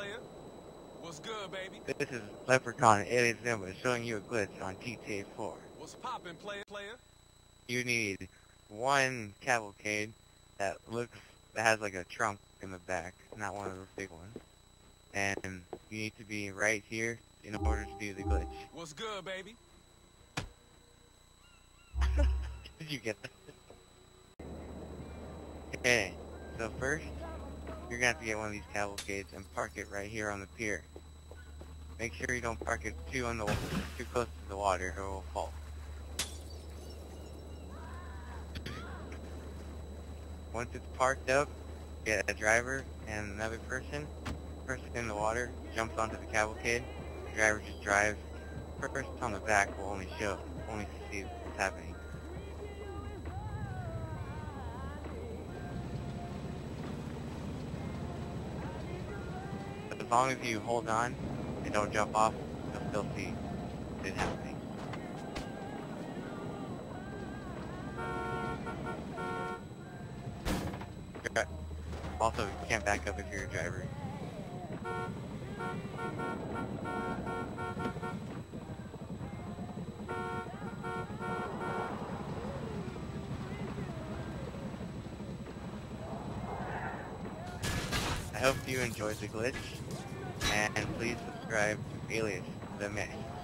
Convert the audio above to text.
player? What's good, baby? This is Leprechaun Alien Zimba showing you a glitch on GTA 4. What's poppin', player? Player? You need one cavalcade that looks, that has like a trunk in the back, not one of those big ones. And you need to be right here in order to do the glitch. What's good, baby? Did you get that? Okay, so first, you're gonna have to get one of these cavalcades and park it right here on the pier. Make sure you don't park it too on the too close to the water or it will fall. Once it's parked up, get a driver and another person. Person in the water jumps onto the cavalcade. The driver just drives. Person on the back will only show, only see what's happening. Long as you hold on and don't jump off, you'll still see it happening. Also, you can't back up if you're a driver. I hope you enjoyed the glitch, and please subscribe to Alias the Mess.